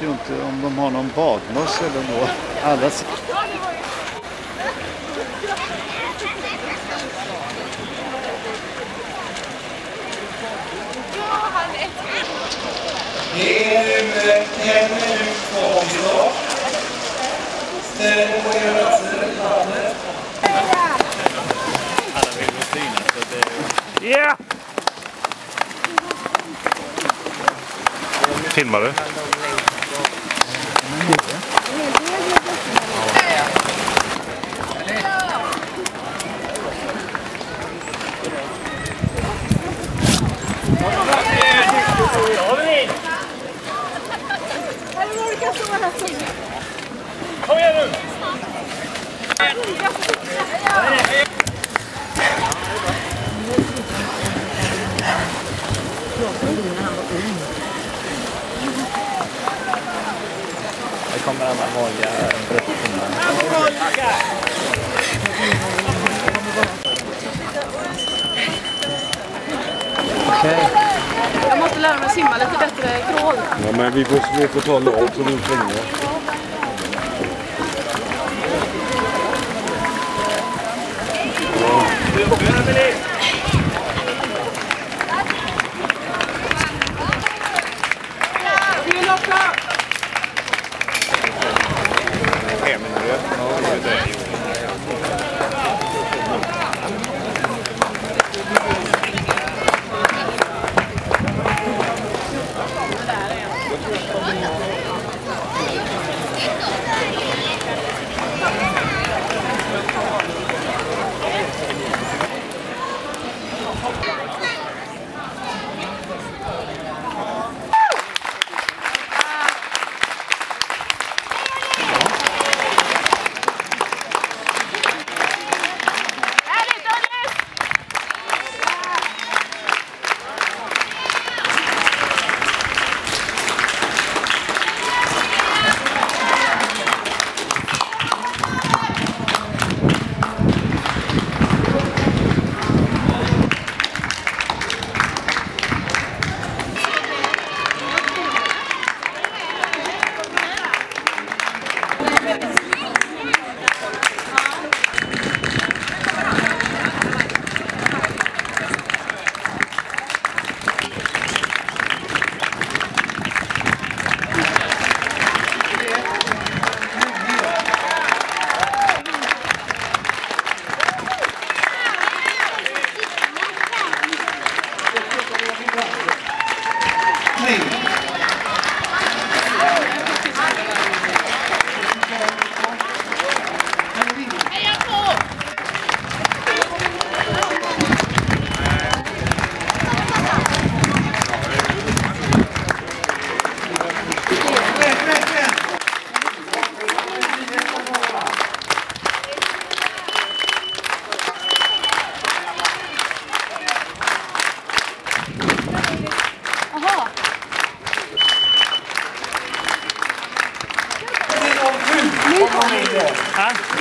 ju inte om de har någon badmössa eller något. Alla ser... Det är nu en minut kvar till start. Ställ på era platser i landet. Alla vill vara fina så det... Ja! Filmar du? Vanliga brösttimmar. Okej. Jag måste lära mig simma lite bättre crawl. Ja, men vi får, vi får ta lag så du springer. Tre.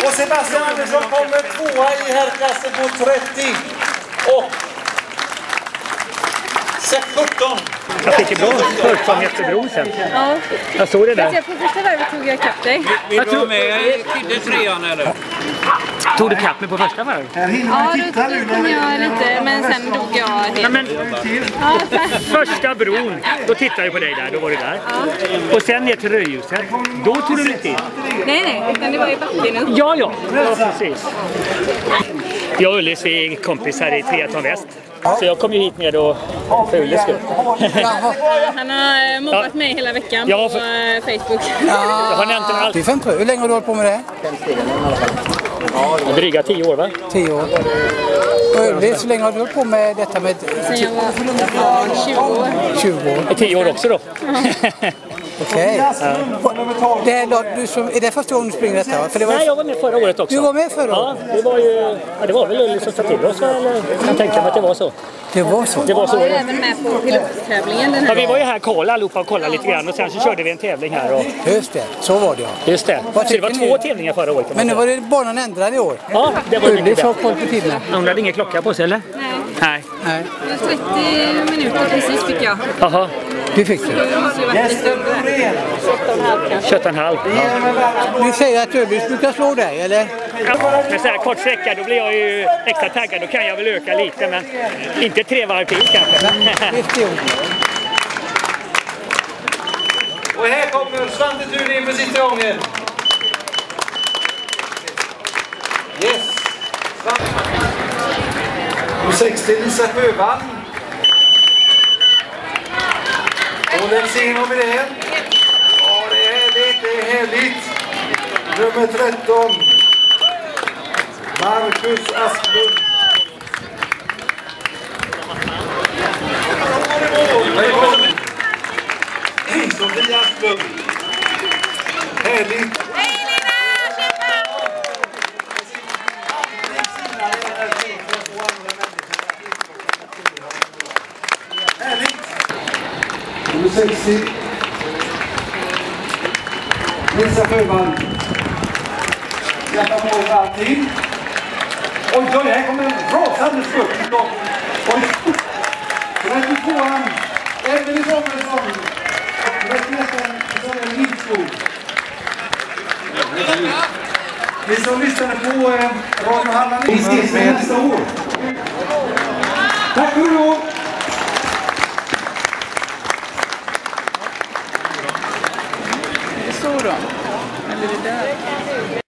Och Sebastian Andersson kommer tvåa i herrklassen på 30. Och 17. Jag fick ju bra bron sen. Ja. Jag såg det där. På första varvet tog jag ikapp dig. Vill du vara med i Kidde trean eller? Tog du kapp mig på första varvet? Ja, då kom jag lite, men sen dog jag första bron, då tittade jag på dig där, då var du där. Och sen ner till Rödljuset, då tog du lite in. nej, nej, utan det var i backen. Ja, ja, ja precis. Jag och Ullis vi är kompisar i Triathlon Väst. Så jag kom ju hit ner då för Ullis skull. Han har eh, mobbat mig hela veckan Ja, på för- eh, Facebook. Jag har nämnt allt. Det är jag. Hur länge har du hållit på med det? Dryga tio år va? Tio år. Hur länge har du hållit på med detta med Sen jag var var 20 år. 20 år? I tio år också då. Okej. Det är, då, du som, är det första gången du springer detta? Va? För det var, Nej, jag var med förra året också. Du var med förra Ja, det var ju... Ja, det var väl Ullis som sa till oss, eller? Jag kan tänka mig att det var så. Det var så? Det var så. Jag var även med på pilottävlingen den Ja, här vi var ju här kolla allihopa och kollade lite grann och sen så körde vi en tävling här. Och, Just det, så var det ja. just det. Vad Så det var tycker två ni? tävlingar förra året Men nu var det banan ändrad i år. Ja, det var mycket bättre. koll på tiderna. Hon hade ingen klocka på sig eller? Nej. Nej. Nej, 30 minuter precis fick jag. Jaha. det fick du. Det ju varit lite under. 21,5. Ja. Du säger att Öbys brukar slå dig, eller? Ja, men så här kort sträcka då blir jag ju extra taggad. Då kan jag väl öka lite men inte tre varv till kanske. Och här kommer Svante Thun in för sista gången. Yes. Nummer 60 Lisa Sjövall. Och Lensén har vi det. Ja, det är härligt, det är härligt. Nummer 13. Marcus Asplund. Sofia Asplund. Härligt. Hej Lina! Kämpa! Härligt. Nummer 60. Lisa Sjöwall. Släppa på allting. Oj, oj, här kommer en rasande spurt. Oj. 32an. Emelie Samuelsson. 31an Samuel Lindskog. Ni som lyssnade på eh, Radio Halland. Vi ses nästa år. Tack för då. Så då. Eller det där.